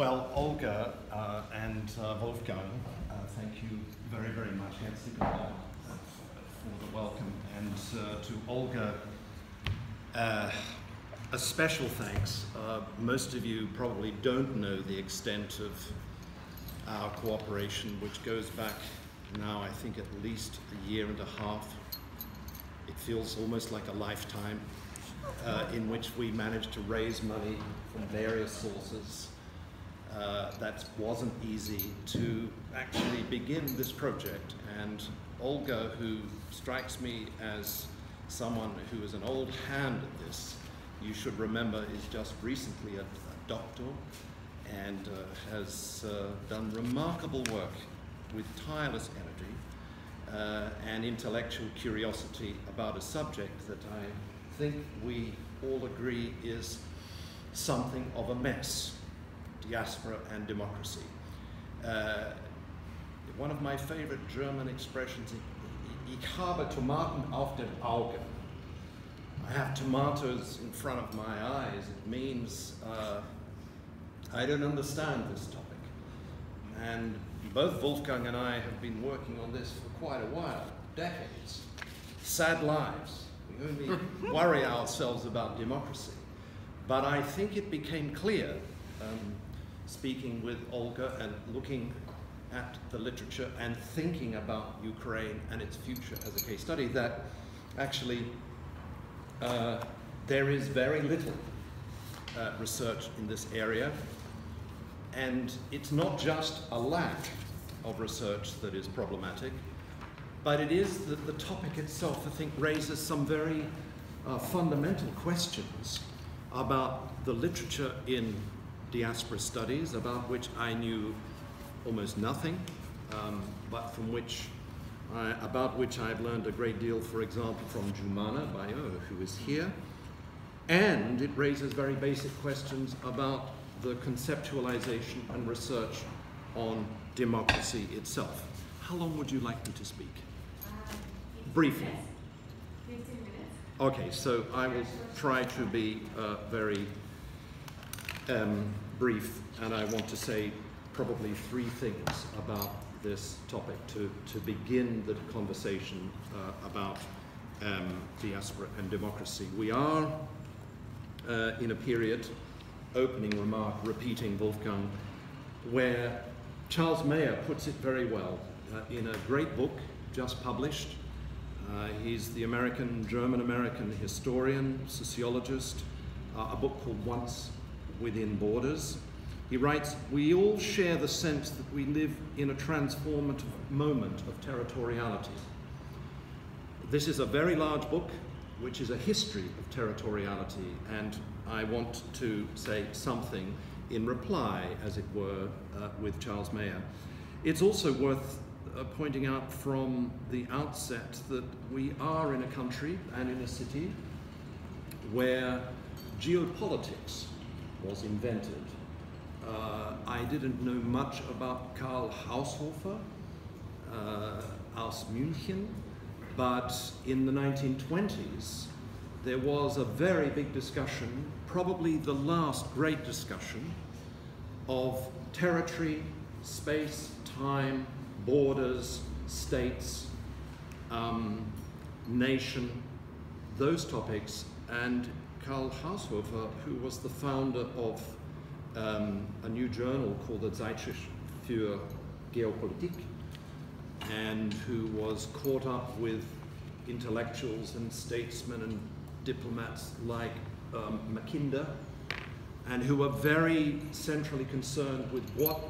Well, Olga uh, and uh, Wolfgang, uh, thank you very, very much, Herzlich uh, for the welcome. And uh, to Olga, uh, a special thanks. most of you probably don't know the extent of our cooperation, which goes back now, I think, at least a year and a half. It feels almost like a lifetime uh, in which we managed to raise money from various sources. Uh, that wasn't easy to actually begin this project. And Olga, who strikes me as someone who is an old hand at this, you should remember is just recently a, a doctor and uh, has uh, done remarkable work with tireless energy uh, and intellectual curiosity about a subject that I think we all agree is something of a mess diaspora and democracy. Uh, one of my favorite German expressions, ich habe Tomaten auf dem Auge. I have tomatoes in front of my eyes. It means uh, I don't understand this topic. And both Wolfgang and I have been working on this for quite a while, decades. Sad lives. We only worry ourselves about democracy. But I think it became clear, um, speaking with Olga and looking at the literature and thinking about Ukraine and its future as a case study, that actually uh, there is very little uh, research in this area. And it's not just a lack of research that is problematic, but it is that the topic itself, I think, raises some very uh, fundamental questions about the literature in diaspora studies, about which I knew almost nothing, um, but from which I, about which I've learned a great deal, for example, from Jumana Bayeh, who is here. And it raises very basic questions about the conceptualization and research on democracy itself. How long would you like me to speak? Um, Briefly. Minutes. 15 minutes. Okay, so I will try to be uh, very um, brief, and I want to say probably three things about this topic to, to begin the conversation uh, about um, diaspora and democracy. We are uh, in a period, opening remark, repeating Wolfgang, where Charles Maier puts it very well uh, in a great book just published. Uh, he's the American, German-American historian, sociologist, uh, a book called Once Within Borders. He writes, we all share the sense that we live in a transformative moment of territoriality. This is a very large book, which is a history of territoriality, and I want to say something in reply, as it were, uh, with Charles Maier. It's also worth uh, pointing out from the outset that we are in a country and in a city where geopolitics was invented. Uh, I didn't know much about Karl Haushofer, uh, aus München, but in the 1920s there was a very big discussion, probably the last great discussion, of territory, space, time, borders, states, um, nation, those topics, and Karl Haushofer, who was the founder of um, a new journal called the Zeitschrift für Geopolitik, and who was caught up with intellectuals and statesmen and diplomats like um, Mackinder, and who were very centrally concerned with what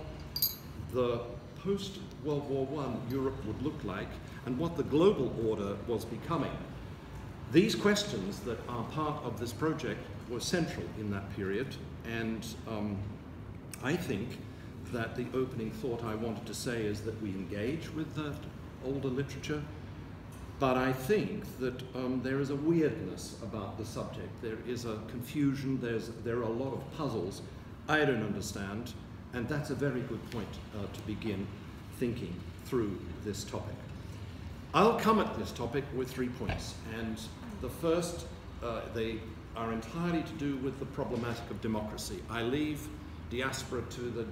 the post-World War I Europe would look like and what the global order was becoming. These questions that are part of this project were central in that period, and um, I think that the opening thought I wanted to say is that we engage with the older literature, but I think that um, there is a weirdness about the subject. There is a confusion, there's, there are a lot of puzzles I don't understand, and that's a very good point uh, to begin thinking through this topic. I'll come at this topic with three points, and the first, uh, they are entirely to do with the problematic of democracy. I leave diaspora to the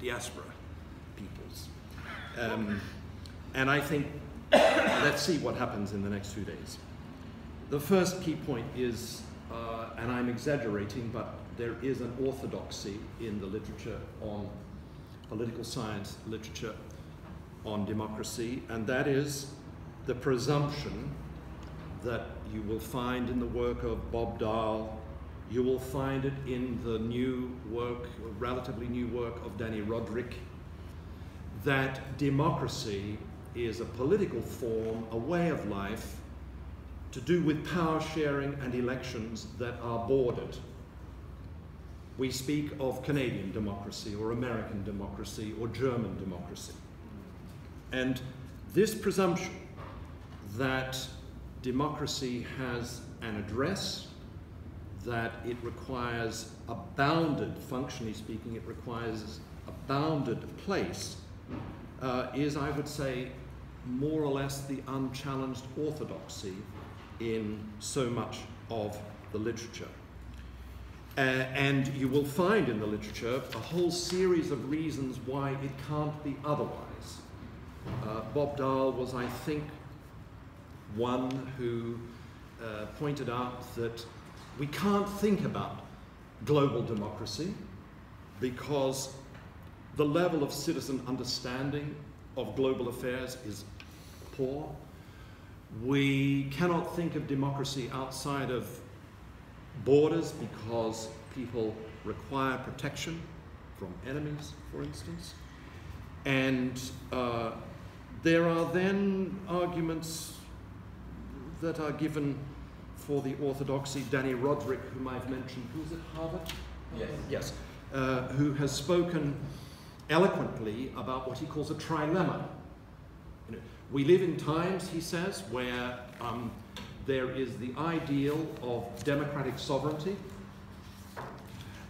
diaspora peoples. Um, and I think, let's see what happens in the next few days. The first key point is, uh, and I'm exaggerating, but there is an orthodoxy in the literature on political science, literature on democracy, and that is the presumption that you will find in the work of Bob Dahl, you will find it in the new work, relatively new work of Dani Rodrik, that democracy is a political form, a way of life to do with power sharing and elections that are bordered. We speak of Canadian democracy or American democracy or German democracy. And this presumption that democracy has an address, that it requires a bounded, functionally speaking, it requires a bounded place, uh, is, I would say, more or less the unchallenged orthodoxy in so much of the literature. Uh, and you will find in the literature a whole series of reasons why it can't be otherwise. Uh, Bob Dahl was, I think, one who uh, pointed out that we can't think about global democracy because the level of citizen understanding of global affairs is poor. We cannot think of democracy outside of borders because people require protection from enemies, for instance. And uh, there are then arguments that are given for the orthodoxy. Dani Rodrik, whom I've mentioned, who's at Harvard? Yes. Yes. Uh, who has spoken eloquently about what he calls a trilemma. You know, we live in times, he says, where um, there is the ideal of democratic sovereignty.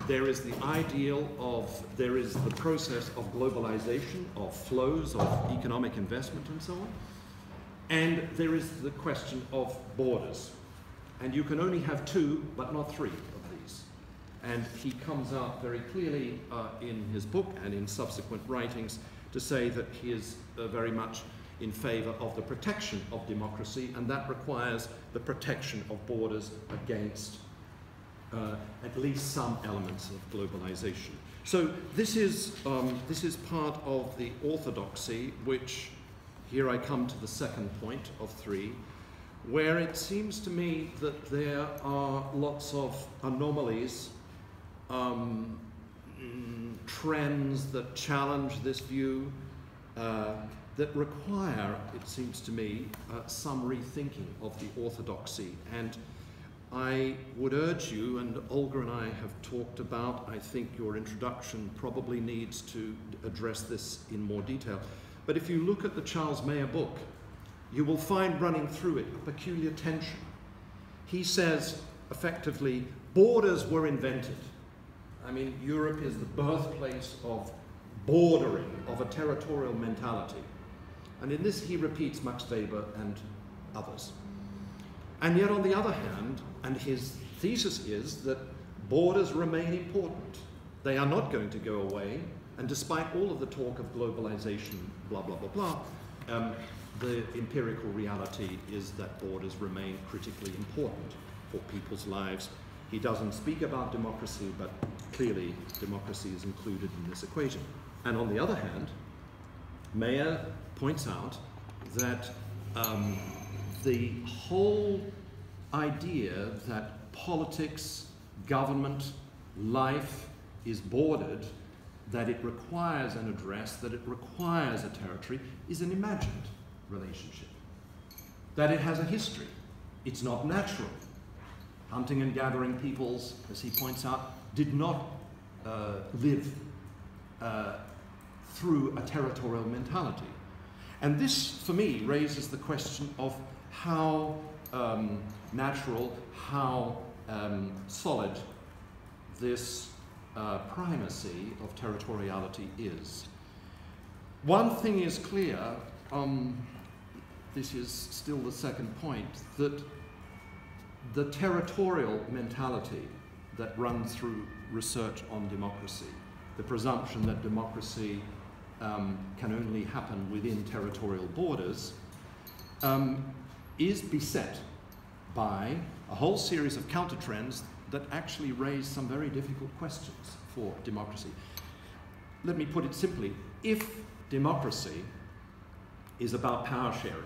There is the ideal of, there is the process of globalization, of flows, of economic investment, and so on. And there is the question of borders. And you can only have two, but not three of these. And he comes out very clearly uh, in his book and in subsequent writings to say that he is uh, very much in favor of the protection of democracy, and that requires the protection of borders against uh, at least some elements of globalization. So this is, um, this is part of the orthodoxy, which here I come to the second point of three, where it seems to me that there are lots of anomalies, um, trends that challenge this view, uh, that require, it seems to me, uh, some rethinking of the orthodoxy. And I would urge you, and Olga and I have talked about, I think your introduction probably needs to address this in more detail. But if you look at the Charles Maier book, you will find running through it a peculiar tension. He says, effectively, borders were invented. I mean, Europe is the birthplace of bordering, of a territorial mentality. And in this, he repeats Max Weber and others. And yet, on the other hand, and his thesis is that borders remain important. They are not going to go away. And despite all of the talk of globalization, blah, blah, blah, blah, um, the empirical reality is that borders remain critically important for people's lives. He doesn't speak about democracy, but clearly democracy is included in this equation. And on the other hand, Maier points out that um, the whole idea that politics, government, life is bordered, that it requires an address, that it requires a territory, is an imagined relationship. That it has a history. It's not natural. Hunting and gathering peoples, as he points out, did not uh, live uh, through a territorial mentality. And this, for me, raises the question of how um, natural, how um, solid this uh, primacy of territoriality is. One thing is clear, um, this is still the second point, that the territorial mentality that runs through research on democracy the presumption that democracy um, can only happen within territorial borders, um, is beset by a whole series of counter trends that actually raise some very difficult questions for democracy. Let me put it simply if democracy is about power sharing,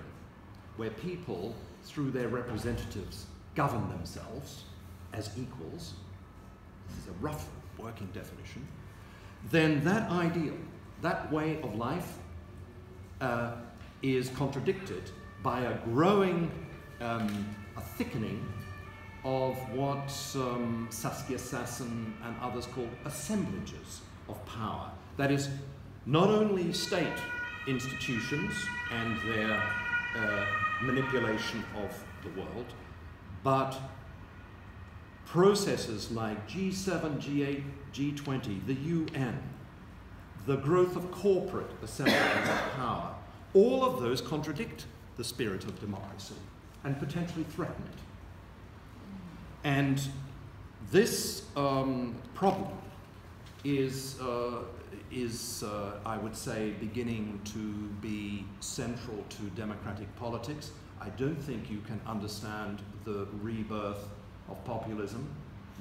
where people, through their representatives, govern themselves as equals, this is a rough working definition, then that ideal, that way of life, uh, is contradicted by a growing, um, a thickening of what um, Saskia Sassen and others call assemblages of power. That is, not only state institutions and their uh, manipulation of the world, but processes like G7, G8, G20, the UN, the growth of corporate assemblies of power, all of those contradict the spirit of democracy and potentially threaten it. And this um, problem is, uh, is uh, I would say, beginning to be central to democratic politics. I don't think you can understand the rebirth of populism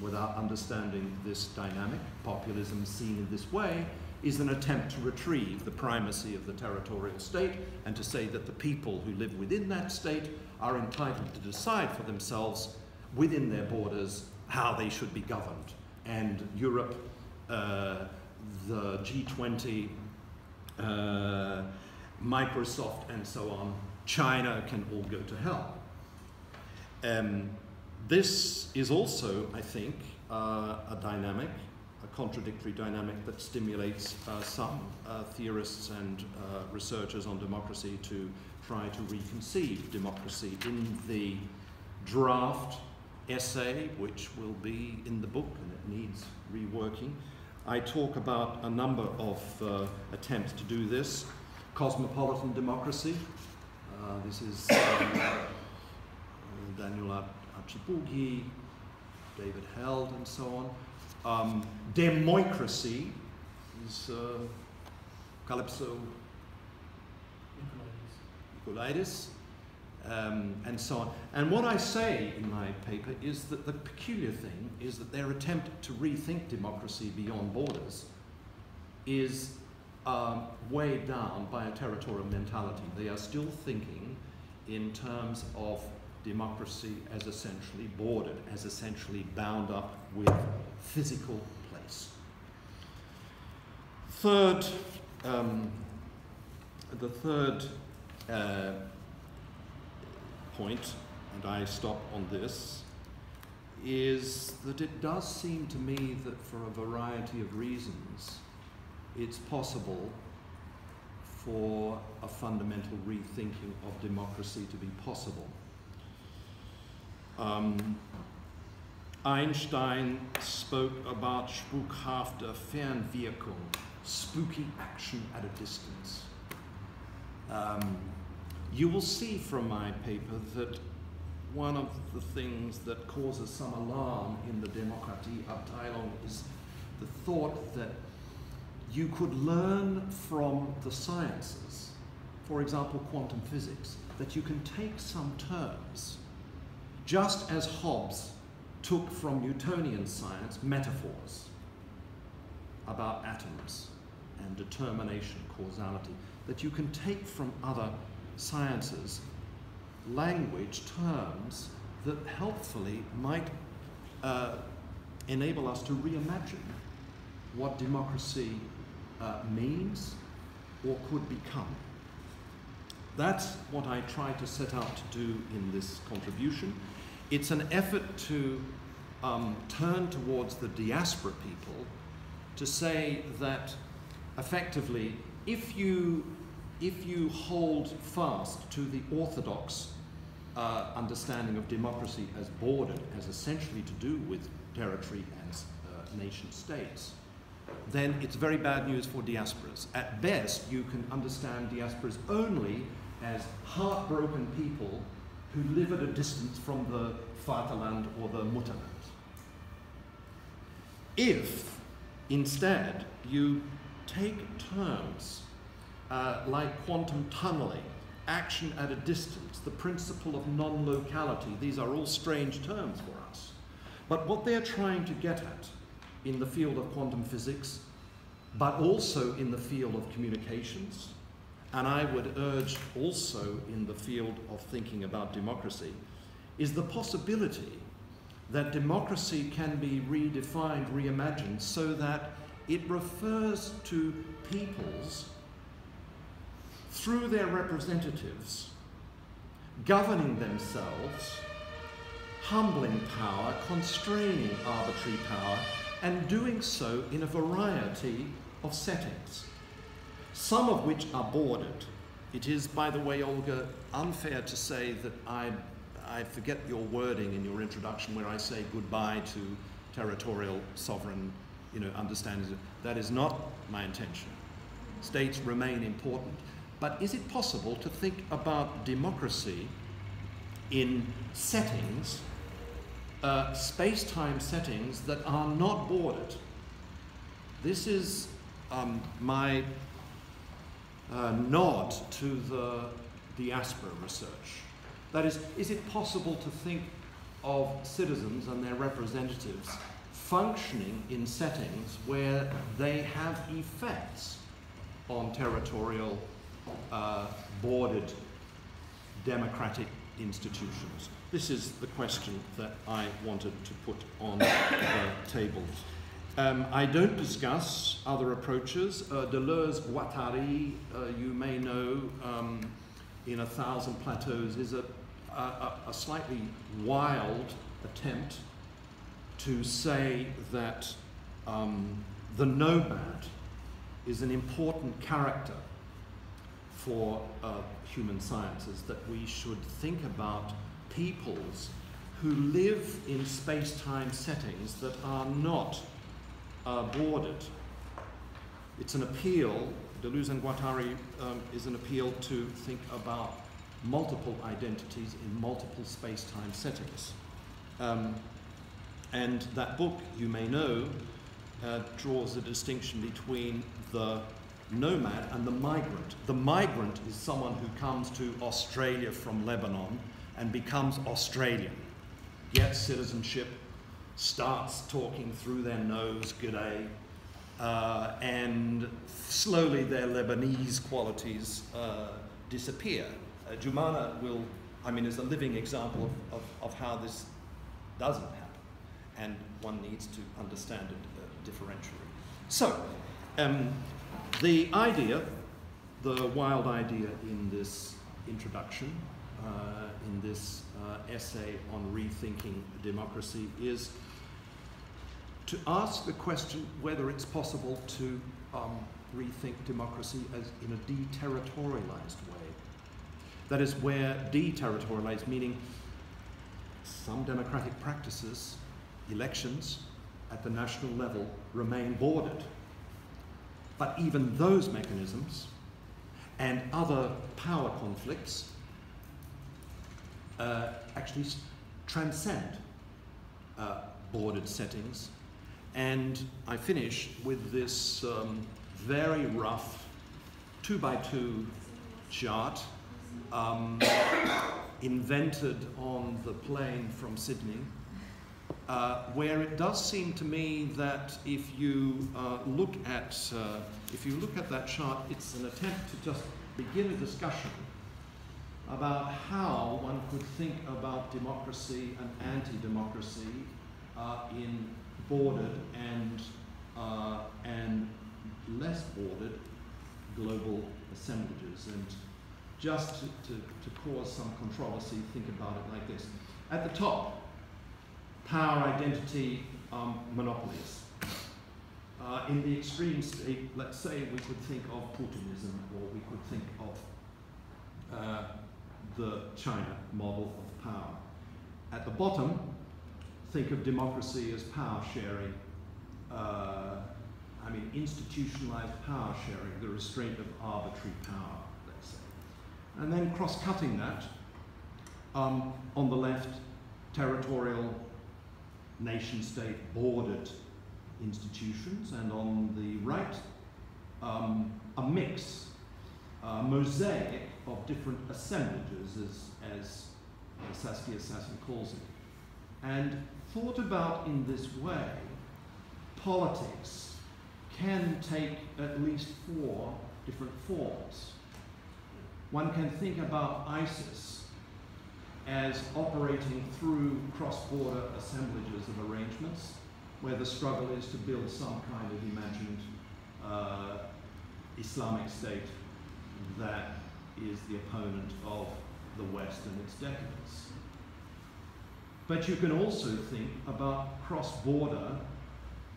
without understanding this dynamic. Populism seen in this way is an attempt to retrieve the primacy of the territorial state and to say that the people who live within that state are entitled to decide for themselves within their borders how they should be governed. And Europe, uh, the G20, uh, Microsoft, and so on, China can all go to hell. Um, this is also, I think, uh, a dynamic, a contradictory dynamic that stimulates uh, some uh, theorists and uh, researchers on democracy to try to reconceive democracy in the draft essay, which will be in the book and it needs reworking. I talk about a number of uh, attempts to do this. Cosmopolitan demoicracy. Uh, this is um, Daniel Archibugi, David Held, and so on. Um, democracy is uh, Kalypso Nicolaidis, um, and so on. And what I say in my paper is that the peculiar thing is that their attempt to rethink democracy beyond borders is um, weighed down by a territorial mentality. They are still thinking in terms of democracy as essentially bordered, as essentially bound up with physical place. Third, um, the third uh, point, and I stop on this, is that it does seem to me that for a variety of reasons, it's possible for a fundamental rethinking of democracy to be possible. Um, Einstein spoke about spukhafte Fernwirkung, spooky action at a distance. Um, you will see from my paper that one of the things that causes some alarm in the Demokratieabteilung is the thought that you could learn from the sciences, for example, quantum physics, that you can take some terms, just as Hobbes took from Newtonian science metaphors about atoms and determination, causality, that you can take from other sciences language, terms that helpfully might uh, enable us to reimagine what democracy uh, means or could become. That's what I try to set out to do in this contribution. It's an effort to um, turn towards the diaspora people to say that effectively, if you if you hold fast to the orthodox uh, understanding of democracy as bordered, as essentially to do with territory and uh, nation states, then it's very bad news for diasporas. At best, you can understand diasporas only as heartbroken people who live at a distance from the Vaterland or the Mutterland. If instead, you take terms uh, like quantum tunneling, action at a distance, the principle of non locality. These are all strange terms for us. But what they're trying to get at in the field of quantum physics, but also in the field of communications, and I would urge also in the field of thinking about democracy, is the possibility that democracy can be redefined, reimagined, so that it refers to peoples through their representatives governing themselves, humbling power, constraining arbitrary power, and doing so in a variety of settings, some of which are bordered. It is, by the way, Olga, unfair to say that I, I forget your wording in your introduction where I say goodbye to territorial sovereign you know, understandings. That is not my intention. States remain important. But is it possible to think about democracy in settings, uh, space time settings that are not bordered? This is um, my uh, nod to the diaspora research. That is, is it possible to think of citizens and their representatives functioning in settings where they have effects on territorial, uh, democratic institutions? This is the question that I wanted to put on the table. Um, I don't discuss other approaches. Uh, Deleuze Guattari, uh, you may know, um, in A Thousand Plateaus, is a, a, a slightly wild attempt to say that um, the nomad is an important character for uh, human sciences, that we should think about peoples who live in space-time settings that are not uh, bordered. It's an appeal, Deleuze and Guattari um, is an appeal to think about multiple identities in multiple space-time settings. Um, and that book, you may know, uh, draws a distinction between the nomad and the migrant. The migrant is someone who comes to Australia from Lebanon and becomes Australian, gets citizenship, starts talking through their nose, g'day, uh, and slowly their Lebanese qualities uh, disappear. Uh, Jumana will, I mean, is a living example of, of, of how this doesn't happen and one needs to understand it uh, differentially. So, um, the idea, the wild idea in this introduction, uh, in this uh, essay on rethinking democracy, is to ask the question whether it's possible to um, rethink democracy as in a deterritorialized way. That is, where deterritorialized meaning some democratic practices elections at the national level remain bordered. But even those mechanisms and other power conflicts uh, actually transcend uh, bordered settings. And I finish with this um, very rough two by two chart um, invented on the plane from Sydney uh, where it does seem to me that if you uh, look at uh, if you look at that chart, it's an attempt to just begin a discussion about how one could think about democracy and anti-democracy uh, in bordered and uh, and less bordered global assemblages. And just to, to, to cause some controversy, think about it like this. At the top, power identity um, monopolies. Uh, in the extreme state, let's say we could think of Putinism or we could think of uh, the China model of power. At the bottom, think of democracy as power sharing, uh, I mean institutionalized power sharing, the restraint of arbitrary power, let's say. And then cross-cutting that, um, on the left, territorial nation state bordered institutions, and on the right, um, a mix, a mosaic of different assemblages, as, as Saskia Sassen calls it. And thought about in this way, politics can take at least four different forms. One can think about ISIS as operating through cross-border assemblages of arrangements where the struggle is to build some kind of imagined uh, Islamic state that is the opponent of the West and its decadence. But you can also think about cross-border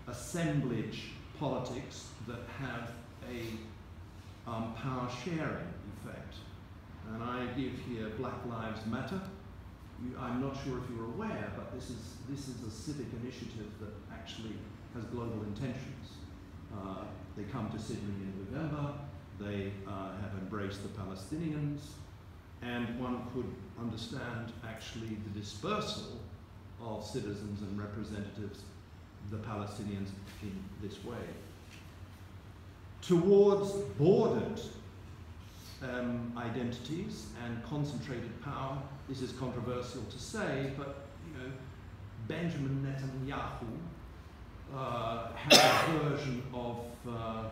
assemblage politics that have a um, power sharing effect. And I give here Black Lives Matter. You, I'm not sure if you're aware, but this is, this is a civic initiative that actually has global intentions. Uh, they come to Sydney in November, they uh, have embraced the Palestinians, and one could understand actually the dispersal of citizens and representatives, the Palestinians, in this way. Towards bordered um, identities and concentrated power, this is controversial to say, but you know, Benjamin Netanyahu uh, a version of, uh,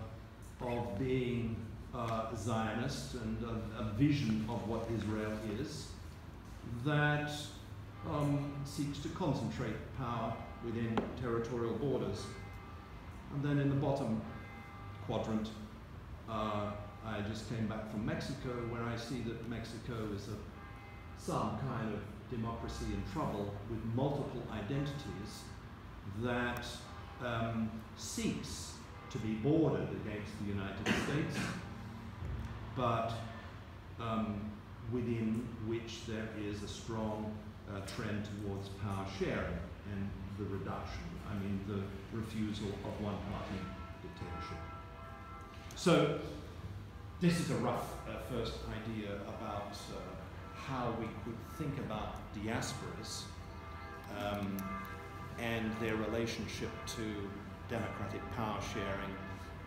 of being uh, Zionist and a, a, vision of what Israel is that um, seeks to concentrate power within territorial borders. And then in the bottom quadrant, uh, I just came back from Mexico where I see that Mexico is a, some kind of democracy in trouble with multiple identities that um, seeks to be bordered against the United States, but um, within which there is a strong uh, trend towards power sharing and the reduction, I mean the refusal of one-party dictatorship. So this is a rough uh, first idea about uh, how we could think about diasporas um, and their relationship to democratic power sharing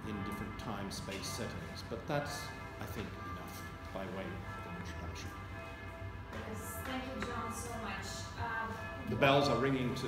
in different time space settings. But that's, I think, enough by way of an introduction. Yes, thank you, John, so much. Um, the bells are ringing to